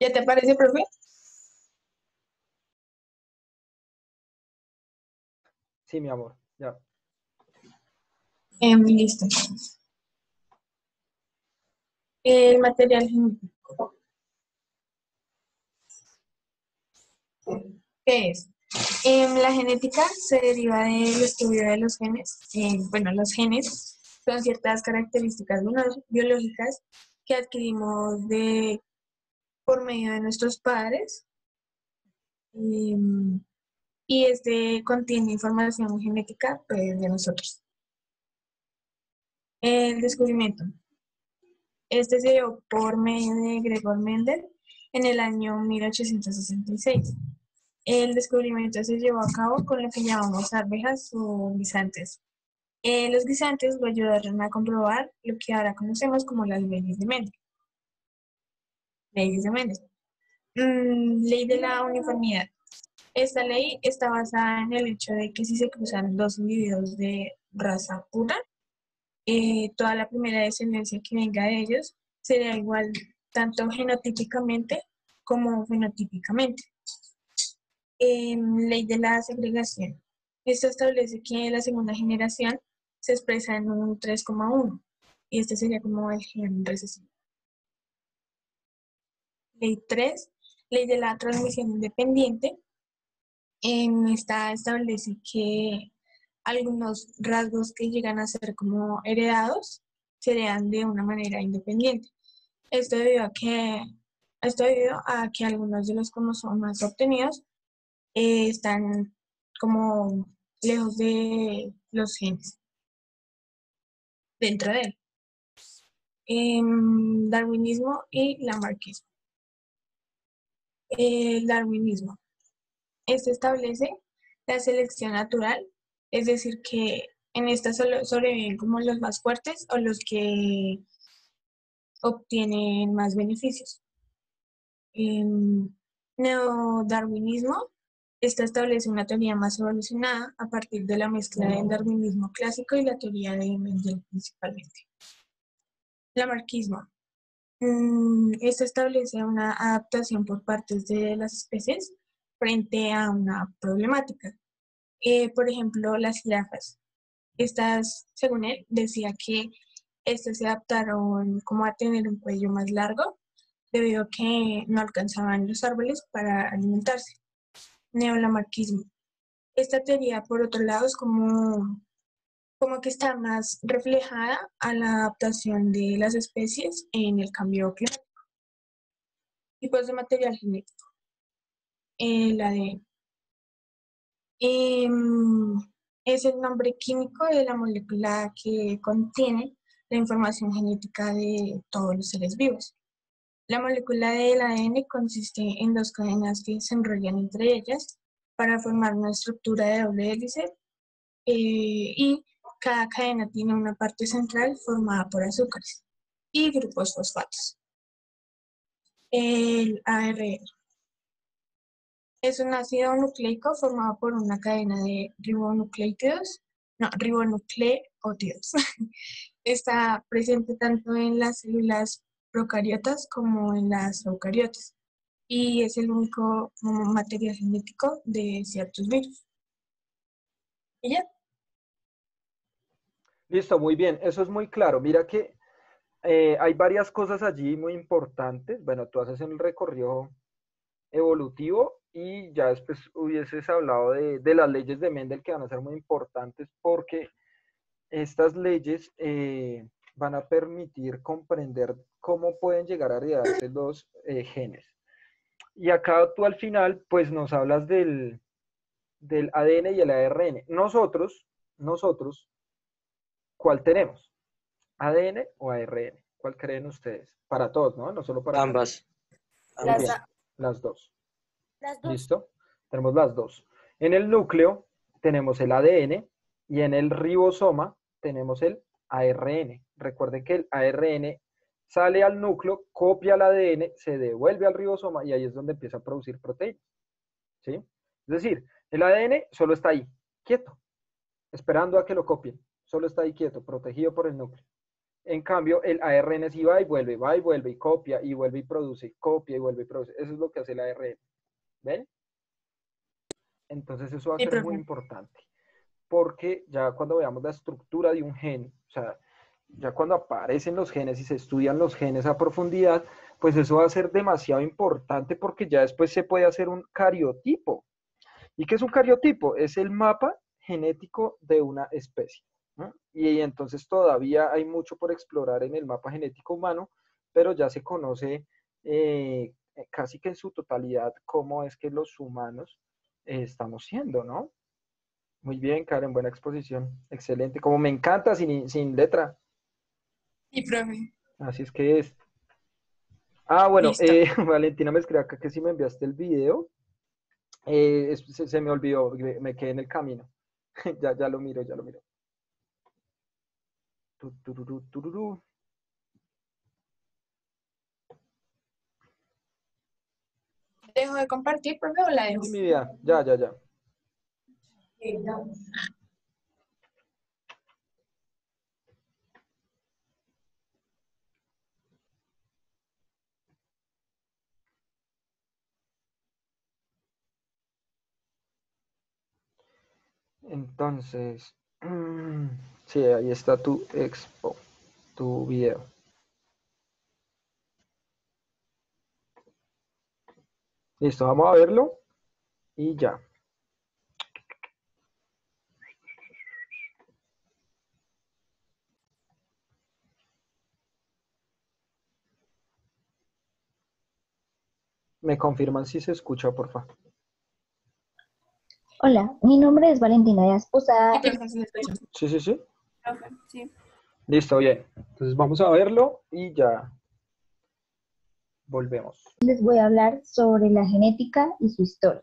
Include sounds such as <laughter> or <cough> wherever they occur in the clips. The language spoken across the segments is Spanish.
¿Ya te parece, profe? Sí, mi amor, ya. Em, listo. El material genético. ¿Qué es? Em, la genética se deriva del estudio de los genes. Em, bueno, los genes son ciertas características biológicas que adquirimos de, por medio de nuestros padres. Em, y este contiene información genética pues, de nosotros. El descubrimiento. Este se dio por medio de Gregor Mendel en el año 1866. El descubrimiento se llevó a cabo con lo que llamamos arvejas o guisantes. Eh, los guisantes lo ayudaron a comprobar lo que ahora conocemos como las leyes de Mendel. Leyes de Mendel. Mm, ley de la uniformidad. Esta ley está basada en el hecho de que si se cruzan dos individuos de raza pura, eh, toda la primera descendencia que venga de ellos será igual tanto genotípicamente como fenotípicamente. Em, ley de la segregación. Esto establece que la segunda generación se expresa en un 3,1 y este sería como el gen recesivo. Ley 3, ley de la transmisión independiente. En esta establece que algunos rasgos que llegan a ser como heredados serían de una manera independiente. Esto debido a que, esto debido a que algunos de los cromosomas obtenidos eh, están como lejos de los genes dentro de él. Em, darwinismo y Lamarckismo. El darwinismo. Este establece la selección natural, es decir, que en esta solo sobreviven como los más fuertes o los que obtienen más beneficios. neodarwinismo. Esta establece una teoría más evolucionada a partir de la mezcla del darwinismo clásico y la teoría de Mendel principalmente. Lamarckismo. Mm, esta establece una adaptación por partes de las especies frente a una problemática. Eh, por ejemplo, las jirafas. Estas, según él, decía que estas se adaptaron como a tener un cuello más largo debido a que no alcanzaban los árboles para alimentarse. Neolamarquismo. Esta teoría, por otro lado, es como, como que está más reflejada a la adaptación de las especies en el cambio climático. Tipos de material genético. El ADN. Em, es el nombre químico de la molécula que contiene la información genética de todos los seres vivos. La molécula del ADN consiste en dos cadenas que se enrollan entre ellas para formar una estructura de doble hélice eh, y cada cadena tiene una parte central formada por azúcares y grupos fosfatos. El ARN es un ácido nucleico formado por una cadena de ribonucleótidos, no, ribonucleótidos. <laughs> Está presente tanto en las células procariotas como en las eucariotas y es el único material genético de ciertos virus. ¿Y ya? Listo, muy bien, eso es muy claro. Mira que eh, hay varias cosas allí muy importantes. Bueno, tú haces el recorrido evolutivo y ya después hubieses hablado de, de, las leyes de Mendel que van a ser muy importantes porque estas leyes eh, van a permitir comprender cómo pueden llegar a heredarse los eh, genes. Y acá tú al final, pues nos hablas del, del ADN y el ARN. Nosotros, nosotros, ¿cuál tenemos? ¿ADN o ARN? ¿Cuál creen ustedes? Para todos, ¿no? No solo para... Ambas. Las, las dos. Las dos. ¿Listo? Tenemos las dos. En el núcleo tenemos el ADN y en el ribosoma tenemos el ARN. Recuerden que el ARN sale al núcleo, copia el ADN, se devuelve al ribosoma y ahí es donde empieza a producir proteínas. ¿Sí? Es decir, el ADN solo está ahí, quieto, esperando a que lo copien. Solo está ahí quieto, protegido por el núcleo. En cambio, el ARN sí va y vuelve, va y vuelve y copia y vuelve y produce, copia y vuelve y produce. Eso es lo que hace el ARN. ¿Ven? Entonces eso va a ser muy importante. Porque ya cuando veamos la estructura de un gen, o sea, ya cuando aparecen los genes y se estudian los genes a profundidad, pues eso va a ser demasiado importante porque ya después se puede hacer un cariotipo. ¿Y qué es un cariotipo? Es el mapa genético de una especie. Y entonces todavía hay mucho por explorar en el mapa genético humano, pero ya se conoce eh, casi que en su totalidad cómo es que los humanos estamos siendo, ¿no? Muy bien, Karen, buena exposición. Excelente. Como me encanta sin, sin letra. Y profe. Así es que es. Ah, bueno, eh, <laughs> Valentina me escribió acá que si me enviaste el video. Eh, se, me olvidó, me quedé en el camino. <laughs> ya, ya lo miro, ya lo miro. ¿Dejo de compartir, profe, o la dejo? mi vida. Ya, ya, ya. Entonces, <clears throat> sí, ahí está tu expo, tu video. Listo, vamos a verlo y ya. Me confirman si se escucha, por favor. Hola, mi nombre es Valentina Díaz Posada. Sí, sí, sí. Listo, bien. Entonces vamos a verlo y ya volvemos. Les voy a hablar sobre la genética y su historia.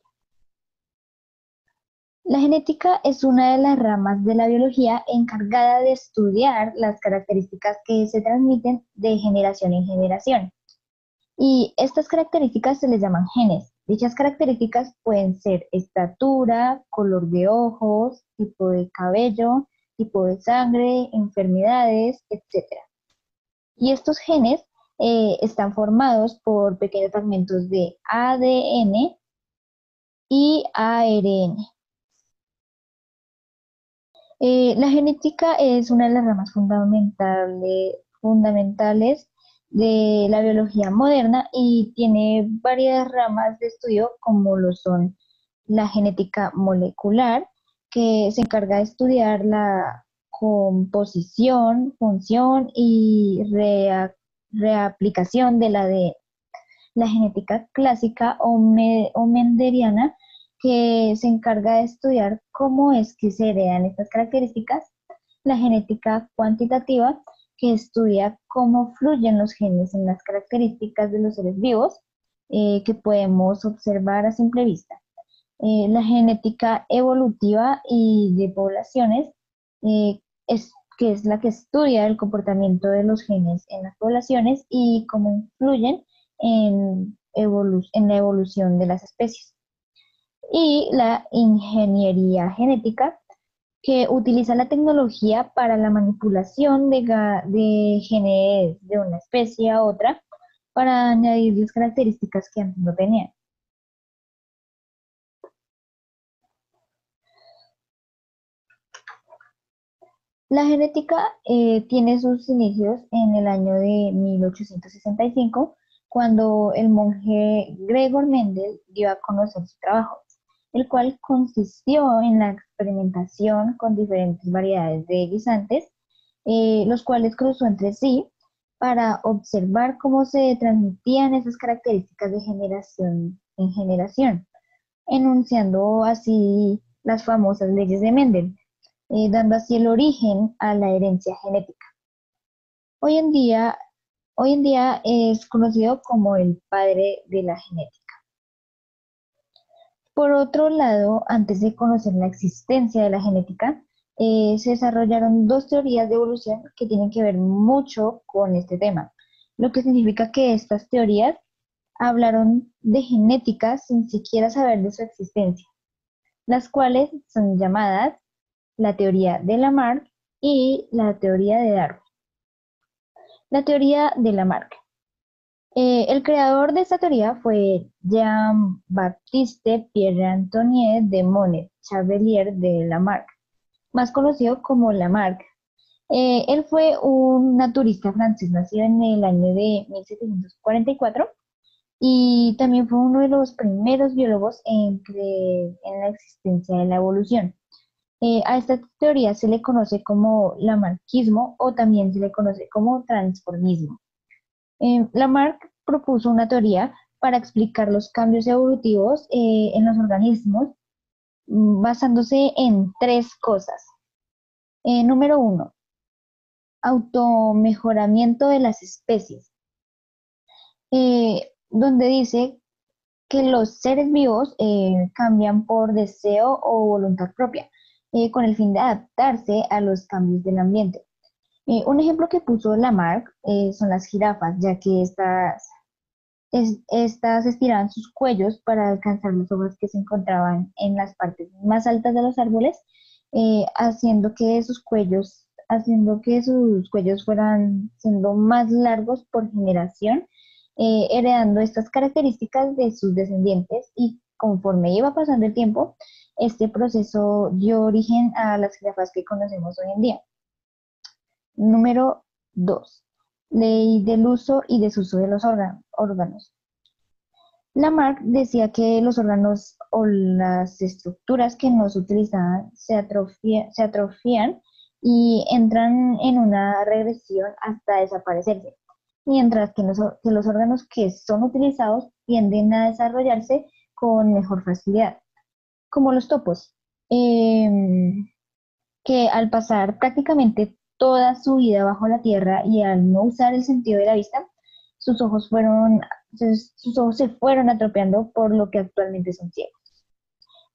La genética es una de las ramas de la biología encargada de estudiar las características que se transmiten de generación en generación. Y estas características se les llaman genes. Dichas características pueden ser estatura, color de ojos, tipo de cabello, tipo de sangre, enfermedades, etc. Y estos genes eh, están formados por pequeños fragmentos de ADN y ARN. Eh, la genética es una de las ramas fundamentales, fundamentales de la biología moderna y tiene varias ramas de estudio como lo son la genética molecular, que se encarga de estudiar la composición, función y reaplicación del ADN. La genética clásica o, o menderiana, que se encarga de estudiar cómo es que se heredan estas características. La genética cuantitativa, que estudia cómo fluyen los genes en las características de los seres vivos eh, que podemos observar a simple vista. Eh, la genética evolutiva y de poblaciones, eh, es, que es la que estudia el comportamiento de los genes en las poblaciones y cómo influyen en, en la evolución de las especies. Y la ingeniería genética, que utiliza la tecnología para la manipulación de, genes de una especie a otra para añadir las características que antes no tenían. La genética eh, tiene sus inicios en el año de 1865, cuando el monje Gregor Mendel dio a conocer su trabajo el cual consistió en la experimentación con diferentes variedades de guisantes, eh, los cuales cruzó entre sí para observar cómo se transmitían esas características de generación en generación, enunciando así las famosas leyes de Mendel, eh, dando así el origen a la herencia genética. Hoy en día, hoy en día es conocido como el padre de la genética. Por otro lado, antes de conocer la existencia de la genética, eh, se desarrollaron dos teorías de evolución que tienen que ver mucho con este tema, lo que significa que estas teorías hablaron de genética sin siquiera saber de su existencia, las cuales son llamadas la teoría de Lamarck y la teoría de Darwin. La teoría de Lamarck. Eh, el creador de esta teoría fue Jean-Baptiste Pierre-Antoine de Monet Chevalier de Lamarck, más conocido como Lamarck. Eh, él fue un naturista francés nacido en el año de 1744 y también fue uno de los primeros biólogos en creer en la existencia de la evolución. Eh, a esta teoría se le conoce como lamarckismo o también se le conoce como transformismo. Eh, Lamarck propuso una teoría para explicar los cambios evolutivos eh, en los organismos mm, basándose en tres cosas. número uno, automejoramiento de las especies, donde dice que los seres vivos cambian por deseo o voluntad propia eh, con el fin de adaptarse a los cambios del ambiente. Eh, un ejemplo que puso Lamarck eh, son las jirafas, ya que estas, estas estiraban sus cuellos para alcanzar las hojas que se encontraban en las partes más altas de los árboles, haciendo que sus cuellos haciendo que sus cuellos fueran siendo más largos por generación, heredando estas características de sus descendientes y conforme iba pasando el tiempo, este proceso dio origen a las jirafas que conocemos hoy en día. Número 2. Ley del uso y desuso de los órganos. Lamarck decía que los órganos o las estructuras que no se utilizaban se, atrofían y entran en una regresión hasta desaparecerse, mientras que los órganos que son utilizados tienden a desarrollarse con mejor facilidad como los topos, em, que al pasar prácticamente toda su vida bajo la tierra y al no usar el sentido de la vista, sus ojos fueron, sus ojos se fueron atropeando por lo que actualmente son ciegos.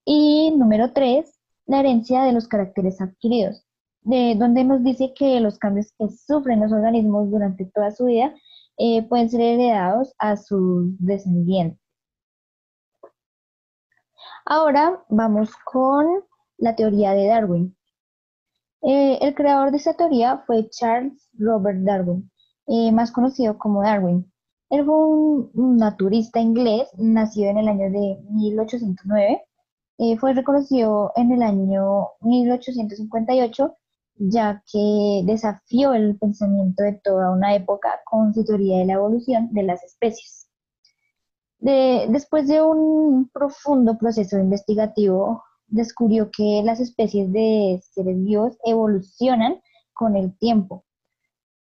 Y número tres, la herencia de los caracteres adquiridos, de donde nos dice que los cambios que sufren los organismos durante toda su vida eh, pueden ser heredados a sus descendientes. Ahora vamos con la teoría de Darwin. Eh, el creador de esta teoría fue Charles Robert Darwin, eh, más conocido como Darwin. Él fue un, naturista inglés, nacido en el año de 1809. Eh, fue reconocido en el año 1858, ya que desafió el pensamiento de toda una época con su teoría de la evolución de las especies después de un profundo proceso investigativo, descubrió que las especies de seres vivos evolucionan con el tiempo,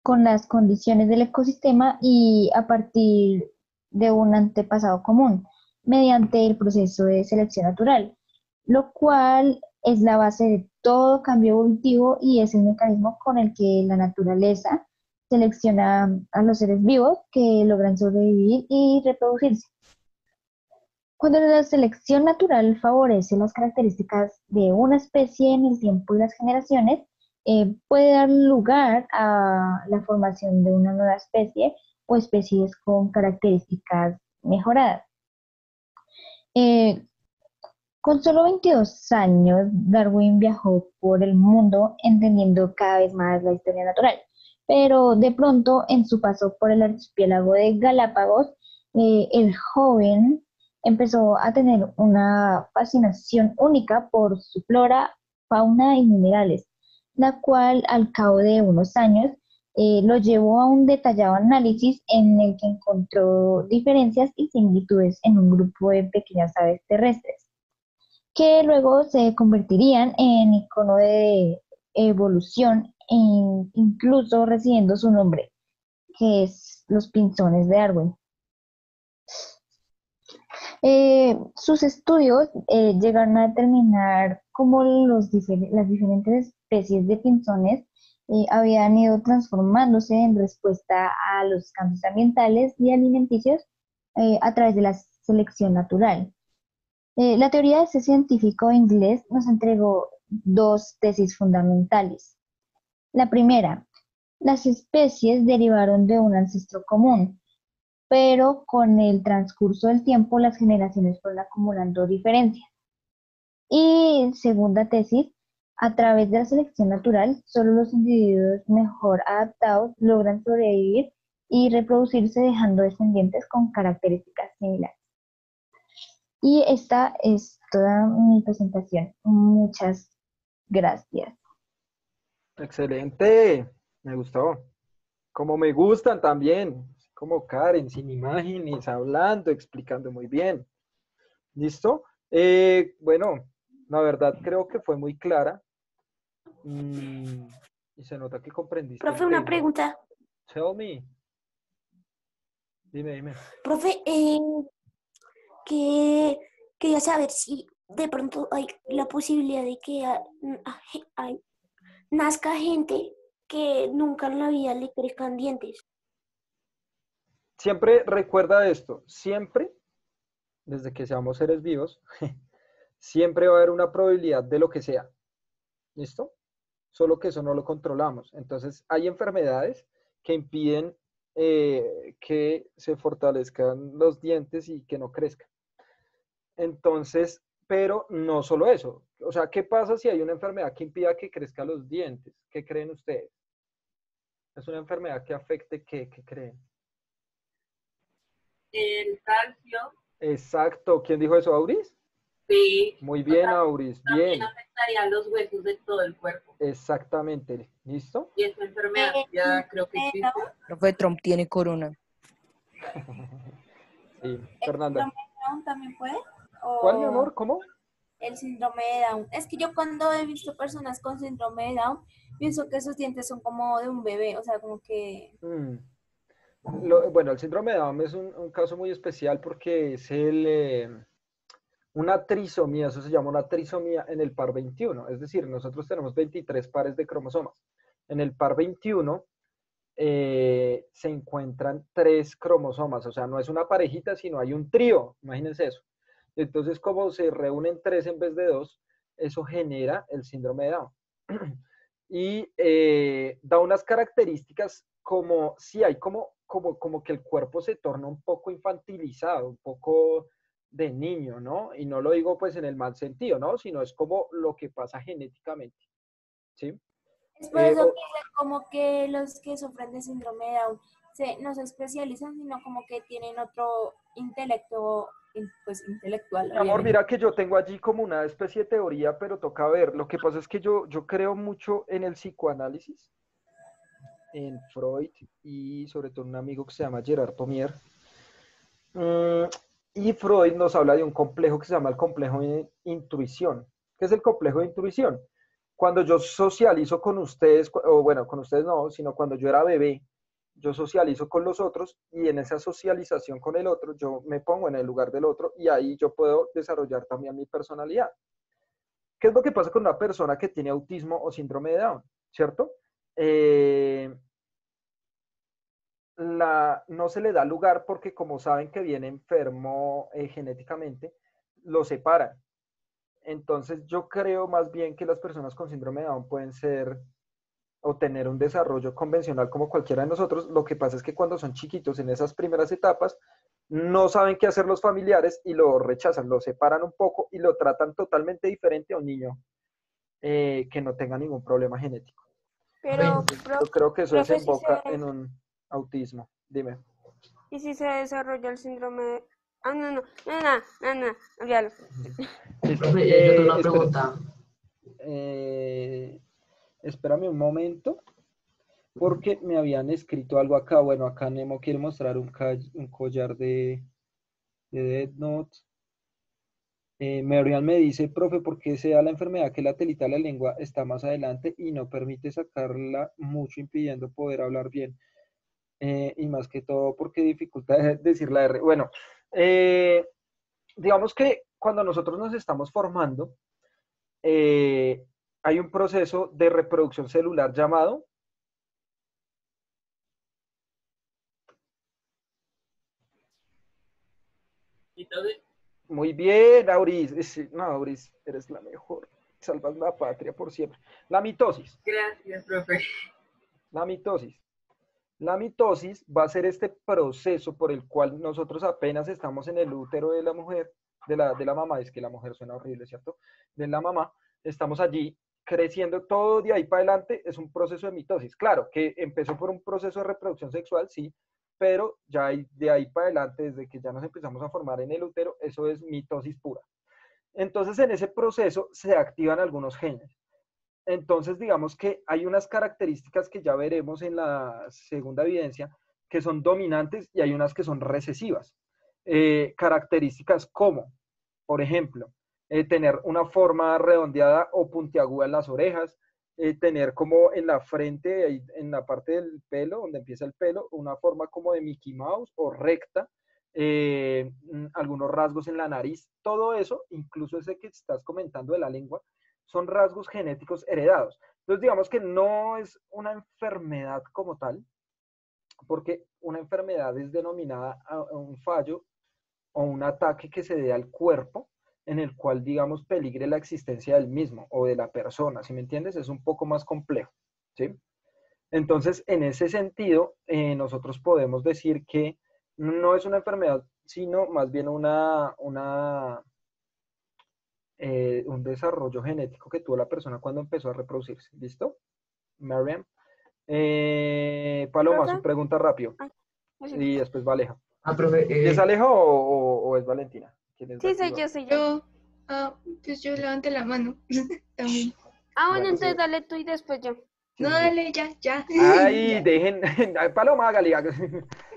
con las condiciones del ecosistema y a partir de un antepasado común, mediante el proceso de selección natural, lo cual es la base de todo cambio evolutivo y es el mecanismo con el que la naturaleza selecciona a los seres vivos que logran sobrevivir y reproducirse. Cuando la selección natural favorece las características de una especie en el tiempo y las generaciones, eh, puede dar lugar a la formación de una nueva especie o especies con características mejoradas. Eh, con solo 22 años, Darwin viajó por el mundo entendiendo cada vez más la historia natural, pero de pronto en su paso por el archipiélago de Galápagos, eh, el joven empezó a tener una fascinación única por su flora, fauna y minerales, la cual al cabo de unos años eh, lo llevó a un detallado análisis en el que encontró diferencias y similitudes en un grupo de pequeñas aves terrestres, que luego se convertirían en icono de evolución incluso recibiendo su nombre, que es los pinzones de Darwin. Eh, sus estudios eh, llegaron a determinar cómo las diferentes especies de pinzones eh, habían ido transformándose en respuesta a los cambios ambientales y alimenticios a través de la selección natural. la teoría de este científico inglés nos entregó dos tesis fundamentales. La primera, las especies derivaron de un ancestro común, pero con el transcurso del tiempo las generaciones fueron acumulando diferencias. Y segunda tesis, A través de la selección natural, solo los individuos mejor adaptados logran sobrevivir y reproducirse dejando descendientes con características similares. Y esta es toda mi presentación. Muchas gracias. Excelente, me gustó. Como me gustan también, como Karen, sin imágenes, hablando, explicando muy bien. ¿Listo? Eh, bueno, la verdad creo que fue muy clara. Mm, y se nota que comprendiste. Profe, una pregunta. Tell me. Dime, dime. Profe, eh, que quería saber si de pronto hay la posibilidad de que nazca gente que nunca en la vida le crezcan dientes. Siempre recuerda esto, siempre, desde que seamos seres vivos, <laughs> siempre va a haber una probabilidad de lo que sea. ¿Listo? Solo que eso no lo controlamos. Entonces, hay enfermedades que impiden eh, que se fortalezcan los dientes y que no crezcan. Entonces, pero no solo eso. O sea, ¿qué pasa si hay una enfermedad que impida que crezcan los dientes? ¿Qué creen ustedes? ¿Es una enfermedad que afecte qué? ¿Qué creen? El calcio. Exacto. ¿Quién dijo eso, Auris? Sí. Muy bien, Auris. Bien. También afectaría los huesos de todo el cuerpo. Exactamente. ¿Listo? Y esta enfermedad ya creo que existe. Profe, Trump tiene corona. <laughs> Sí, Fernanda. ¿El síndrome de Down también puede? ¿O ¿Cuál, mi amor? ¿Cómo? El síndrome de Down. Es que yo cuando he visto personas con síndrome de Down, pienso que sus dientes son como de un bebé, o sea, como que... Mm. Bueno, el síndrome de Down es un, un caso muy especial porque es el, eh, una trisomía, eso se llama una trisomía en el par 21, es decir, nosotros tenemos 23 pares de cromosomas. En el par 21 eh, se encuentran tres cromosomas, o sea, no es una parejita, sino hay un trío, imagínense eso. Entonces, como se reúnen tres en vez de dos, eso genera el síndrome de Down. <clears throat> y eh, da unas características como si hay como, como, como que el cuerpo se torna un poco infantilizado, un poco de niño, ¿no? Y no lo digo pues en el mal sentido, ¿no? Sino es como lo que pasa genéticamente, ¿sí? Es por Eh, eso que como que los que sufren de síndrome de Down se, no se especializan, sino como que tienen otro intelecto, in- pues intelectual. Mi amor, mira que yo tengo allí como una especie de teoría, pero toca ver. Lo que pasa es que yo, yo creo mucho en el psicoanálisis, en Freud y sobre todo un amigo que se llama Gerard Pomier. Mm, y Freud nos habla de un complejo que se llama el complejo de intuición. ¿Qué es el complejo de intuición? Cuando yo socializo con ustedes, o bueno, con ustedes no, sino cuando yo era bebé, yo socializo con los otros y en esa socialización con el otro yo me pongo en el lugar del otro y ahí yo puedo desarrollar también mi personalidad. ¿Qué es lo que pasa con una persona que tiene autismo o síndrome de Down? ¿Cierto? Eh, no se le da lugar porque como saben que viene enfermo eh, genéticamente, lo separan. Entonces yo creo más bien que las personas con síndrome de Down pueden ser o tener un desarrollo convencional como cualquiera de nosotros. Lo que pasa es que cuando son chiquitos en esas primeras etapas, no saben qué hacer los familiares y lo rechazan, lo separan un poco y lo tratan totalmente diferente a un niño eh, que no tenga ningún problema genético. Pero, Yo profe, creo que eso profe, si desemboca se- en un autismo. Dime. ¿y si se desarrolla el síndrome de... Ah, no, no, no, no, no, no, olvídalo. Profe, yo tengo una Eh, pregunta. eh, espérame un momento, porque me habían escrito algo acá. Bueno, acá Nemo quiere mostrar un, collar de, de Dead Note. Eh, me dice, profe, ¿por qué se da la enfermedad que la telita de la lengua está más adelante y no permite sacarla mucho, impidiendo poder hablar bien? Eh, y más que todo, porque dificulta de- decir la R. Bueno, eh, digamos que cuando nosotros nos estamos formando, eh, hay un proceso de reproducción celular llamado Muy bien, Auris. No, Auris, eres la mejor. Salvas la patria por siempre. La mitosis. gracias, profe. La mitosis. La mitosis va a ser este proceso por el cual nosotros apenas estamos en el útero de la mujer, de la, de la mamá, es que la mujer suena horrible, ¿cierto? De la mamá, estamos allí creciendo todo de ahí para adelante es un proceso de mitosis. Claro, que empezó por un proceso de reproducción sexual, sí, pero ya de ahí para adelante, desde que ya nos empezamos a formar en el útero, eso es mitosis pura. Entonces, en ese proceso se activan algunos genes. Entonces, digamos que hay unas características que ya veremos en la segunda evidencia, que son dominantes y hay unas que son recesivas. Eh, características como, por ejemplo, eh, tener una forma redondeada o puntiaguda en las orejas, eh, tener como en la frente, en la parte del pelo, donde empieza el pelo, una forma como de Mickey Mouse o recta, eh, mm, algunos rasgos en la nariz, todo eso, incluso ese que estás comentando de la lengua, son rasgos genéticos heredados. Entonces, digamos que no es una enfermedad como tal, porque una enfermedad es denominada un fallo o un ataque que se dé al cuerpo en el cual, digamos, peligre la existencia del mismo o de la persona, ¿sí me entiendes? Es un poco más complejo, ¿sí? Entonces, en ese sentido, eh, nosotros podemos decir que no es una enfermedad, sino más bien una, una, eh, un desarrollo genético que tuvo la persona cuando empezó a reproducirse. ¿Listo? Mariam. Eh, Paloma, su pregunta rápido. Así. Y después va Aleja. Ah, profe, ¿Y ¿Es Aleja o, o- o es Valentina? ¿Quién es Sí, soy yo, soy yo. Yo, ah, pues yo levanté la mano <laughs> también. Ah, bueno, entonces dale tú y después yo. No, dale, ya, ya. Ay, <laughs> Ya. dejen. <laughs> Paloma, hágale.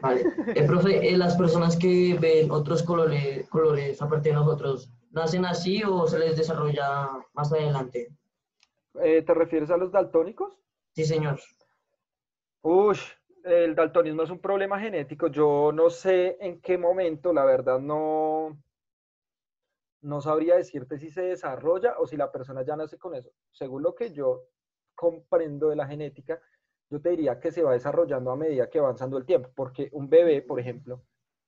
vale. Eh, profe, eh, las personas que ven otros colores, colores aparte de nosotros, ¿nacen así o se les desarrolla más adelante? Eh, ¿Te refieres a los daltónicos? Sí, señor. Uy, el daltonismo es un problema genético. Yo no sé en qué momento, la verdad, no, no sabría decirte si se desarrolla o si la persona ya nace con eso. Según lo que yo comprendo de la genética, yo te diría que se va desarrollando a medida que va avanzando el tiempo, porque un bebé, por ejemplo,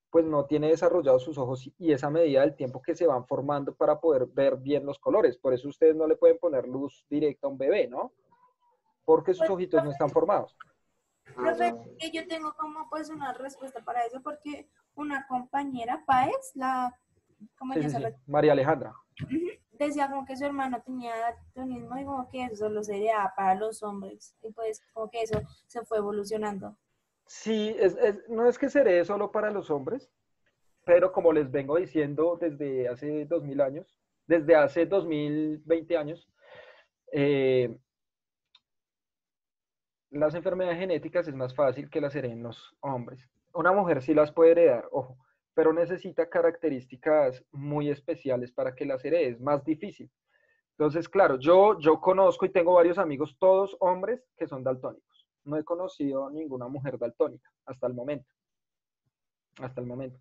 pues no tiene desarrollados sus ojos y esa medida del tiempo que se van formando para poder ver bien los colores. Por eso ustedes no le pueden poner luz directa a un bebé, ¿no? Porque sus Pues, ojitos no están formados. Profe, que yo tengo como pues una respuesta para eso porque una compañera, Paez, la, ¿cómo Sí, ella sí, se sí. re- María Alejandra. Decía como que su hermano tenía daltonismo y como que eso solo sería para los hombres y pues como que eso se fue evolucionando. Sí, es, es- no es que seré solo para los hombres, pero como les vengo diciendo desde hace 2000 años, desde hace 2020 años, eh, las enfermedades genéticas es más fácil que las hereden los hombres. Una mujer sí las puede heredar, ojo, pero necesita características muy especiales para que las herede, es más difícil. Entonces, claro, yo, yo conozco y tengo varios amigos, todos hombres, que son daltónicos. No he conocido ninguna mujer daltónica hasta el momento. Hasta el momento.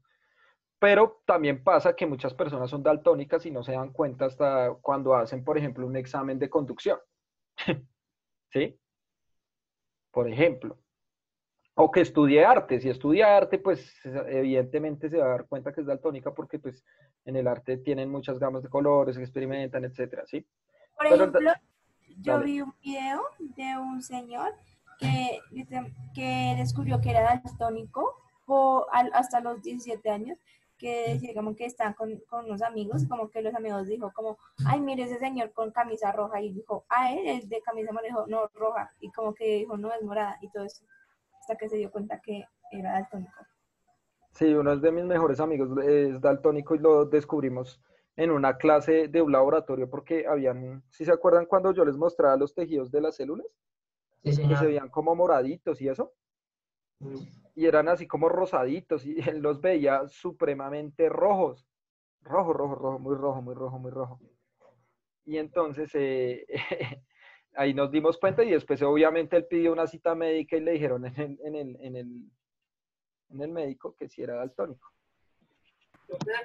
Pero también pasa que muchas personas son daltónicas y no se dan cuenta hasta cuando hacen, por ejemplo, un examen de conducción. <laughs> ¿Sí? Por ejemplo. O que estudie arte. Si estudia arte, pues evidentemente se va a dar cuenta que es daltónica porque pues en el arte tienen muchas gamas de colores, experimentan, etcétera, ¿sí? Por Pero ejemplo, yo dale. vi un video de un señor que, que descubrió que era daltónico al- hasta los 17 años, que decía como que estaban con, con unos amigos, como que los amigos dijo como, ay, mire ese señor con camisa roja, y dijo, ah, él es de camisa morada, dijo, no, roja, y como que dijo, no, es morada, y todo eso, hasta que se dio cuenta que era daltónico. Sí, uno de mis mejores amigos es daltónico y lo descubrimos en una clase de un laboratorio porque habían, si se acuerdan cuando yo les mostraba los tejidos de las células, Sí, que se veían como moraditos y eso, Mm. y eran así como rosaditos y <laughs> él los veía supremamente rojos, rojo, rojo, rojo, muy rojo, muy rojo, muy rojo. Y entonces eh, <laughs> ahí nos dimos cuenta y después obviamente él pidió una cita médica y le dijeron en el, en el, en el, en el médico que sí era daltónico.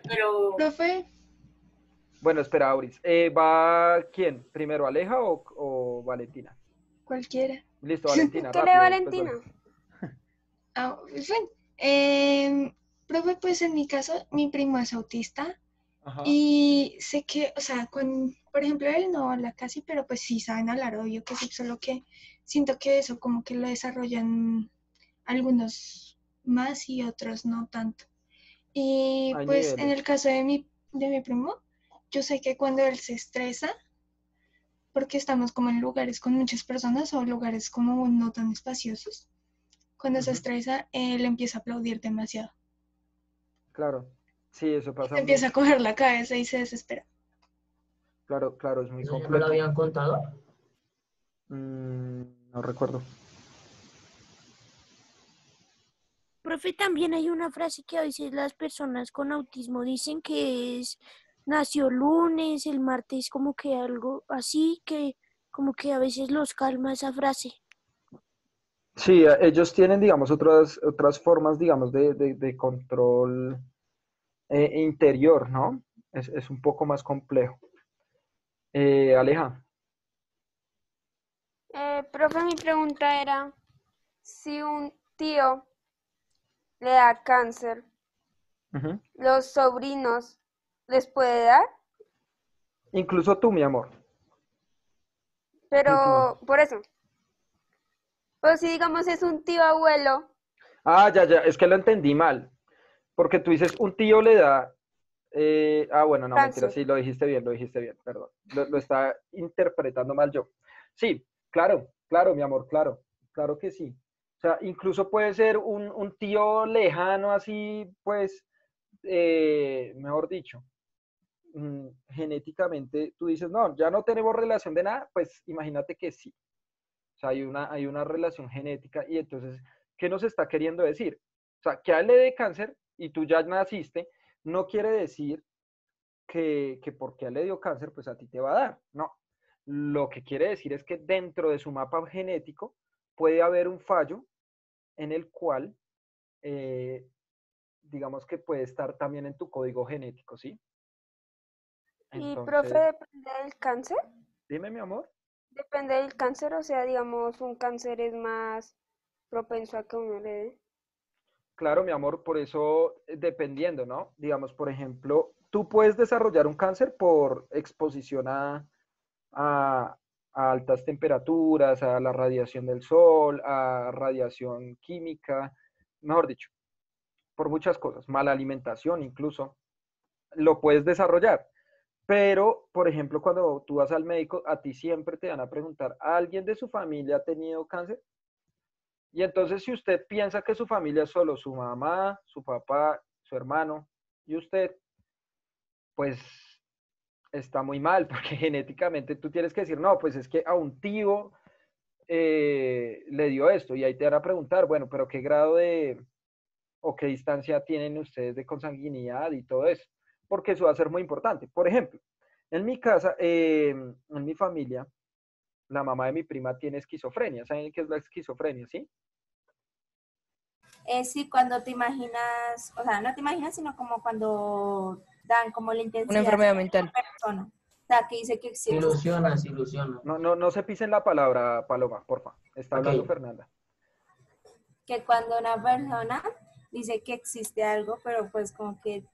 Pero Profe, Bueno, espera, Auris. Eh, ¿Va quién? ¿Primero Aleja o, o Valentina? cualquiera. Listo, <laughs> Valentina. ¿Tú le rápido, Valentina? después <laughs> Ah, pues bueno. Em, profe, pues en mi caso, mi primo es autista. Ajá. y sé que, o sea, con, por ejemplo, él no habla casi, pero pues sí saben hablar, obvio que sí, solo que siento que eso como que lo desarrollan algunos más y otros no tanto. Y pues en el caso de mi, de mi primo, yo sé que cuando él se estresa, porque estamos como en lugares con muchas personas o lugares como no tan espaciosos. Cuando se estresa, él empieza a aplaudir demasiado. Claro. Sí, eso pasa. Empieza a coger la cabeza y se desespera. Claro, claro, es muy ¿Eso ya me lo complejo. habían contado? Mm, no recuerdo. Profe, también hay una frase que a veces las personas con autismo dicen que es nació lunes, el martes, como que algo así, que como que a veces los calma esa frase. Sí, a- ellos tienen, digamos, otras, otras formas, digamos, de, de- de control eh, interior, ¿no? Es, es un poco más complejo. Eh, Aleja, Eh, profe, mi pregunta era si un tío le da cáncer. ¿los sobrinos les puede dar? Incluso tú, mi amor. Pero, por eso. Pero si digamos es un tío abuelo, Ah, ya, ya, es que lo entendí mal. Porque tú dices, un tío le da. Eh, ah, bueno, no, mentira, sí, lo dijiste bien, lo dijiste bien, perdón. Lo, lo está interpretando mal yo. Sí, claro, claro, mi amor, claro, claro que sí. O sea, incluso puede ser un, un tío lejano, así, pues, eh, mejor dicho, mm, genéticamente tú dices, no, ya no tenemos relación de nada, pues imagínate que sí. O sea, hay una, hay una relación genética y entonces, ¿qué nos está queriendo decir? O sea, que a él le dé cáncer y tú ya naciste, no quiere decir que, que porque a él le dio cáncer, pues a ti te va a dar. No. Lo que quiere decir es que dentro de su mapa genético puede haber un fallo en el cual, eh, digamos que puede estar también en tu código genético, ¿sí? y profe, depende del cáncer. dime, mi amor. Depende del cáncer, o sea, digamos, un cáncer es más propenso a que uno le dé. Claro, mi amor, por eso eh, dependiendo, ¿no? Digamos, por ejemplo, tú puedes desarrollar un cáncer por exposición a, altas temperaturas, a la radiación del sol, a radiación química, mejor dicho, por muchas cosas, mala alimentación incluso, lo puedes desarrollar. Pero, por ejemplo, cuando tú vas al médico, a ti siempre te van a preguntar, ¿alguien de su familia ha tenido cáncer? Y entonces, si usted piensa que su familia es solo su mamá, su papá, su hermano y usted, pues está muy mal, <laughs> porque genéticamente tú tienes que decir, no, pues es que a un tío eh, le dio esto, y ahí te van a preguntar, bueno, pero qué grado de o qué distancia tienen ustedes de consanguinidad y todo eso, porque eso va a ser muy importante. Por ejemplo, en mi casa, eh, en mi familia, la mamá de mi prima tiene esquizofrenia. ¿Saben qué es la esquizofrenia, sí? Es sí, cuando te imaginas, o sea, no te imaginas, sino como cuando dan como la intensidad Una enfermedad de mental. una persona. O sea, que dice que Se existe. ilusiona, se ilusiona. No, no, no se pisen la palabra, Paloma, porfa. Está hablando Ok. Fernanda. que cuando una persona dice que existe algo, pero pues como que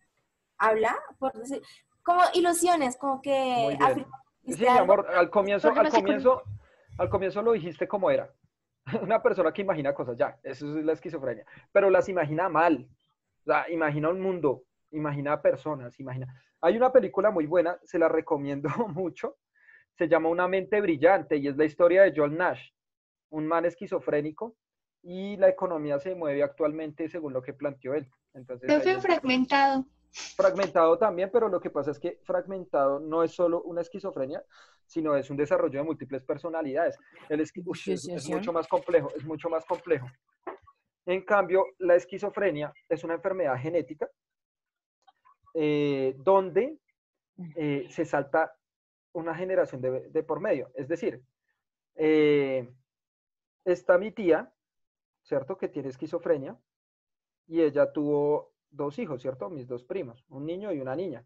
habla, por decir, como ilusiones, como que afirma que Sí, mi amor, al comienzo, al comienzo, al comienzo lo dijiste como era. <laughs> Una persona que imagina cosas, ya, eso es la esquizofrenia. Pero las imagina mal. O sea, imagina un mundo, imagina personas, imagina. Hay una película muy buena, se la recomiendo <laughs> mucho. Se llama Una mente brillante y es la historia de John Nash, un man esquizofrénico y la economía se mueve actualmente según lo que planteó él. Entonces, es- fragmentado. Fragmentado también, pero lo que pasa es que fragmentado no es solo una esquizofrenia, sino es un desarrollo de múltiples personalidades. El esqui- Uy, es, mucho más complejo, es mucho más complejo. En cambio, la esquizofrenia es una enfermedad genética eh, donde eh, se salta una generación de, de por medio. Es decir, eh, está mi tía, ¿cierto? Que tiene esquizofrenia y ella tuvo dos hijos, ¿cierto? Mis dos primos, un niño y una niña.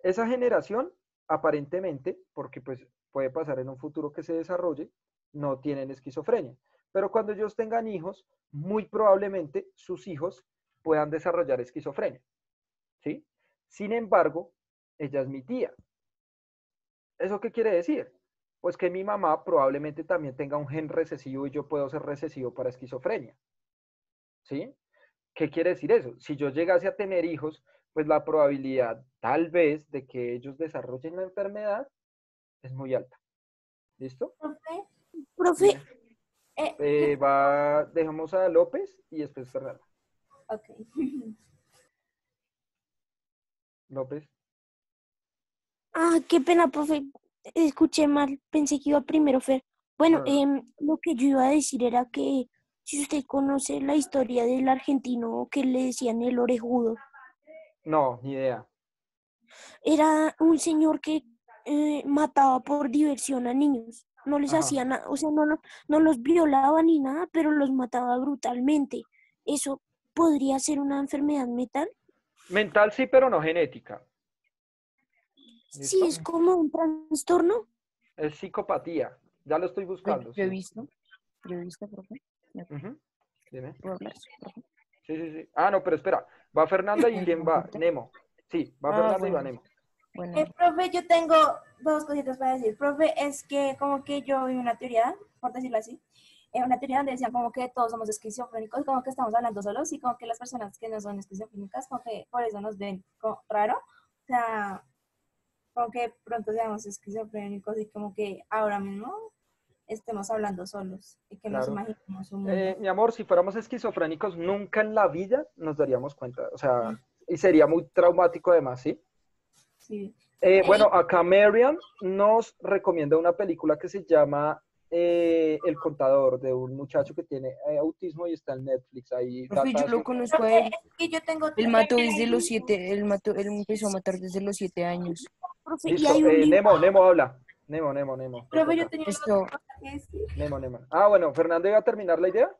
Esa generación, aparentemente, porque pues puede pasar en un futuro que se desarrolle, no tienen esquizofrenia. Pero cuando ellos tengan hijos, muy probablemente sus hijos puedan desarrollar esquizofrenia. ¿Sí? Sin embargo, ella es mi tía. ¿Eso qué quiere decir? Pues que mi mamá probablemente también tenga un gen recesivo y yo puedo ser recesivo para esquizofrenia. ¿Sí? ¿Qué quiere decir eso? Si yo llegase a tener hijos, pues la probabilidad tal vez de que ellos desarrollen la enfermedad es muy alta. ¿Listo? Profe, Profe, eh, Eh, va, dejamos a López y después Fernanda. ok. <laughs> López. ah, qué pena, profe. Escuché mal, pensé que iba primero Fer. Bueno, Ah. em, lo que yo iba a decir era que si usted conoce la historia del argentino que le decían el orejudo, No, ni idea. era un señor que eh, mataba por diversión a niños. No les Ajá. hacía nada, o sea, no, no, no los violaba ni nada, pero los mataba brutalmente. ¿Eso podría ser una enfermedad mental? Mental sí, pero no genética. Sí, es como un trastorno. Es psicopatía. Ya lo estoy buscando. Yo he visto, yo he visto, profe. Dime. ¿Puedo hablar? profe? Sí, sí, sí. Ah, no, pero espera. Va Fernanda y quién va? <laughs> Nemo. Sí, va Ah, Fernanda y va bueno. Nemo. Bueno, Eh, profe, yo tengo dos cositas para decir. Profe, es que como que yo vi una teoría, por decirlo así, eh, una teoría donde decían como que todos somos esquizofrénicos, como que estamos hablando solos y como que las personas que no son esquizofrénicas, como que por eso nos ven como raro. O sea, como que pronto seamos esquizofrénicos y como que ahora mismo estemos hablando solos y que nos Claro. imaginemos un mundo. Eh, mi amor, si fuéramos esquizofrénicos, nunca en la vida nos daríamos cuenta. O sea, y sería muy traumático además, ¿sí? Sí. Eh, bueno, acá Marian nos recomienda una película que se llama eh, El Contador, de un muchacho que tiene eh, autismo y está en Netflix. Ahí profe, yo lo conozco a él. es que yo tengo Él mató desde los siete, él mató, él empezó a matar desde los siete años. Profe, y Listo, hay un eh, libro- Nemo, Nemo habla. Nemo, Nemo, Nemo. Profe, yo tenía Esto, otra cosa que decir. Nemo, Nemo. Ah, bueno, Fernando iba a terminar la idea.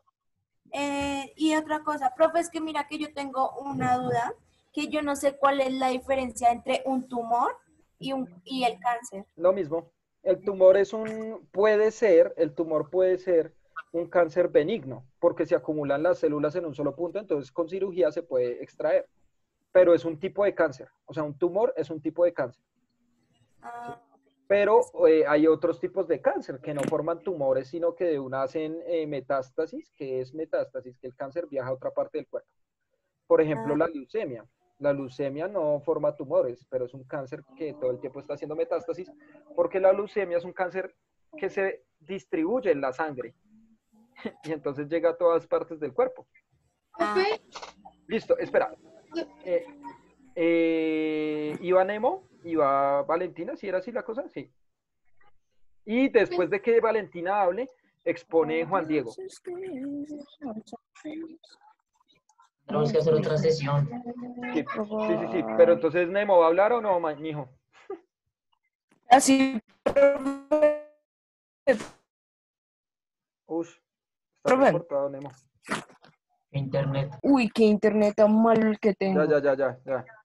Eh, y otra cosa, profe, es que mira que yo tengo una duda, que yo no sé cuál es la diferencia entre un tumor y, un, y el cáncer. Lo mismo. El tumor es un, puede ser, el tumor puede ser un cáncer benigno, porque se acumulan las células en un solo punto, entonces con cirugía se puede extraer. Pero es un tipo de cáncer, o sea, un tumor es un tipo de cáncer. Ah, Pero eh, hay otros tipos de cáncer que no forman tumores, sino que de una hacen eh, metástasis, que es metástasis, que el cáncer viaja a otra parte del cuerpo. Por ejemplo, Ah. la leucemia. La leucemia no forma tumores, pero es un cáncer que todo el tiempo está haciendo metástasis, porque la leucemia es un cáncer que se distribuye en la sangre <laughs> y entonces llega a todas partes del cuerpo. Profe, Listo, espera. Eh, eh, iba Nemo, iba Valentina, si era así la cosa, sí. Y después de que Valentina hable, expone Juan Diego. Tenemos que hacer otra sesión. Sí, sí, sí, sí. Pero entonces, Nemo, ¿va a hablar o no, mijo? <laughs> así, profe. Ush, está cortado, Nemo. Internet. Uy, qué internet tan malo el que tengo. Ya, ya, ya, ya, ya.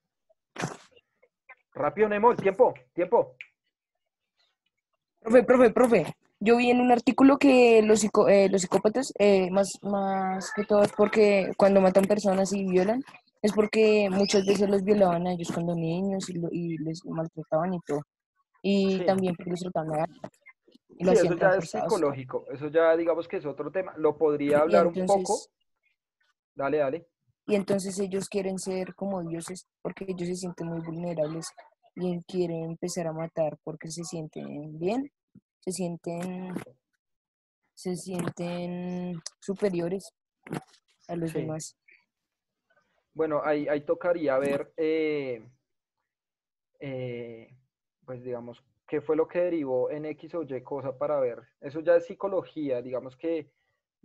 Rápido, Nemo, tiempo, tiempo. Profe, profe, profe. Yo vi en un artículo que los, psico- eh, los psicópatas, eh, más, más que todo es porque cuando matan personas y violan, es porque muchas veces los violaban a ellos cuando niños y, lo- y les maltrataban y todo. Y Sí. también porque los trataban. Y Sí, eso ya es psicológico. Eso ya, digamos que es otro tema. Lo podría hablar un poco. Dale, dale. Y entonces ellos quieren ser como dioses porque ellos se sienten muy vulnerables y quieren empezar a matar porque se sienten bien, se sienten, se sienten superiores a los Sí. demás. Bueno, ahí, ahí tocaría ver, eh, eh, pues digamos, qué fue lo que derivó en X o Y cosa para ver. Eso ya es psicología, digamos que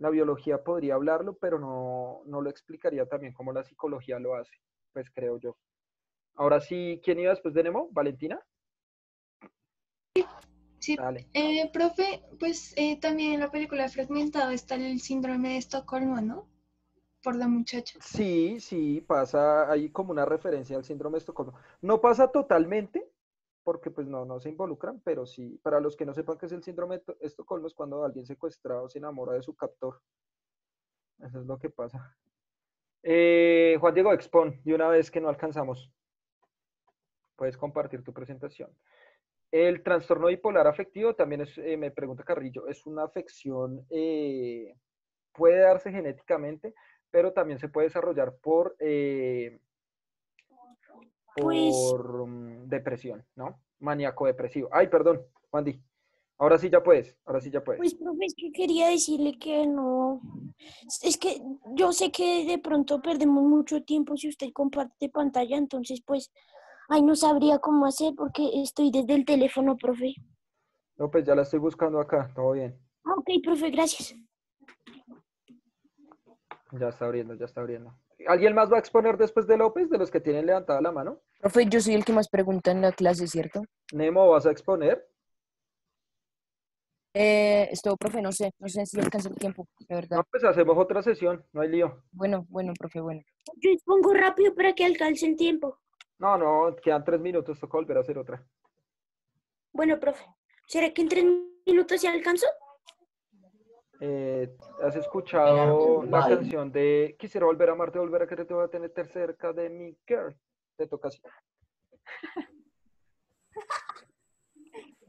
la biología podría hablarlo, pero no, no lo explicaría también como la psicología lo hace, pues creo yo. Ahora sí, ¿quién iba después de Nemo? ¿Valentina? sí, Dale. eh, profe, pues eh, también en la película Fragmentado está el síndrome de Estocolmo, ¿no? Por la muchacha. Sí, sí, pasa ahí como una referencia al síndrome de Estocolmo. No pasa totalmente, porque pues no, no se involucran, pero sí, para los que no sepan qué es el síndrome de To- Estocolmo es cuando alguien secuestrado se enamora de su captor. Eso es lo que pasa. Eh, Juan Diego, expon de una vez que no alcanzamos. Puedes compartir tu presentación. El trastorno bipolar afectivo también es, eh, me pregunta Carrillo, es una afección, eh, puede darse genéticamente, pero también se puede desarrollar por, Pues- por mm, depresión, ¿no? Maníaco depresivo. Ay, perdón, Juan Di. Ahora sí ya puedes, ahora sí ya puedes. Pues, profe, es que quería decirle que no. Es que yo sé que de pronto perdemos mucho tiempo si usted comparte pantalla, entonces, pues, ay, no sabría cómo hacer porque estoy desde el teléfono, profe. No, pues ya la estoy buscando acá, todo bien. Ah, ok, profe, gracias. Ya está abriendo, ya está abriendo. ¿Alguien más va a exponer después de López, de los que tienen levantada la mano? Profe, yo soy el que más pregunta en la clase, ¿cierto? Nemo, ¿vas a exponer? Eh, esto, profe, no sé, no sé si alcanza el tiempo, de verdad. No, pues hacemos otra sesión, no hay lío. Bueno, bueno, profe, bueno. Yo expongo rápido para que alcance el tiempo. No, no, quedan tres minutos, toca volver a hacer otra. Bueno, profe, ¿será que en tres minutos ya alcanzo? Eh, ¿Has escuchado la Bye. canción de Quisiera volver a amarte, volver a quererte, voy a tenerte cerca de mi girl? Te toca así. <laughs>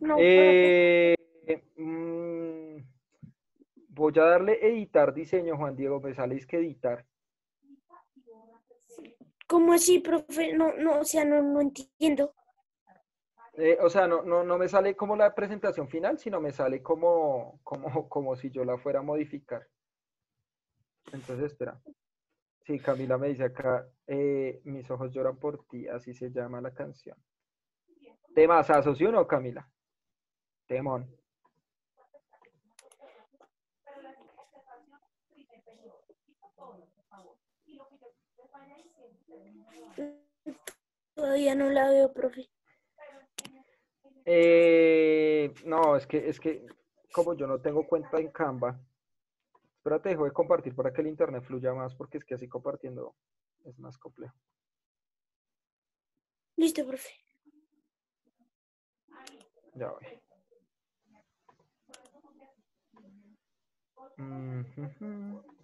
No. Eh, mm, voy a darle editar diseño, Juan Diego, me sale es que editar. ¿Cómo así, profe? No, no, o sea, no, no entiendo. Eh, o sea, no, no, no me sale como la presentación final, sino me sale como, como, como si yo la fuera a modificar. Entonces, espera. Sí, Camila me dice acá, eh, mis ojos lloran por ti, así se llama la canción. ¿Temazazo, sí o no, Camila? Temón. Todavía no la veo, profe. Eh, no, es que, es que como yo no tengo cuenta en Canva, espérate, dejo de compartir para que el internet fluya más, porque es que así compartiendo es más complejo. Listo, profe. Ya voy. Ujujú.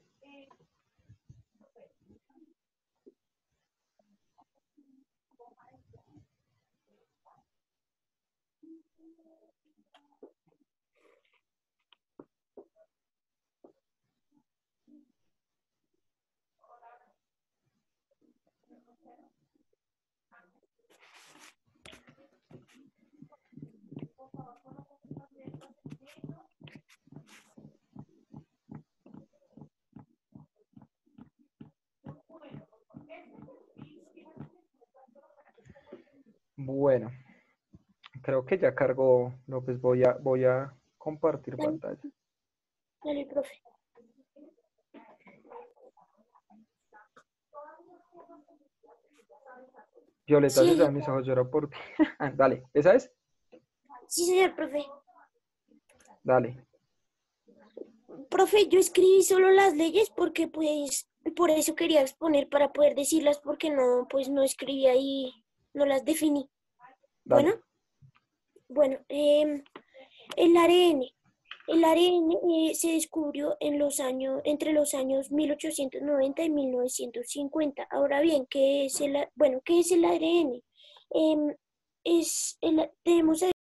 Bueno, creo que ya cargó López. Voy a, voy a compartir pantalla. Dale, profe. Violeta, Sí, llama mis ojos lloran por ti. <laughs> Dale, ¿esa es? Sí, señor, profe. Dale. Profe, yo escribí solo las leyes porque, pues, por eso quería exponer para poder decirlas porque no, pues, no escribí ahí, no las definí. Dale. Bueno, bueno, em, el ARN. El ARN eh, se descubrió en los años, entre los años 1890 y 1950. Ahora bien, ¿qué es el, bueno, ¿qué es el ARN? Em, es el, tenemos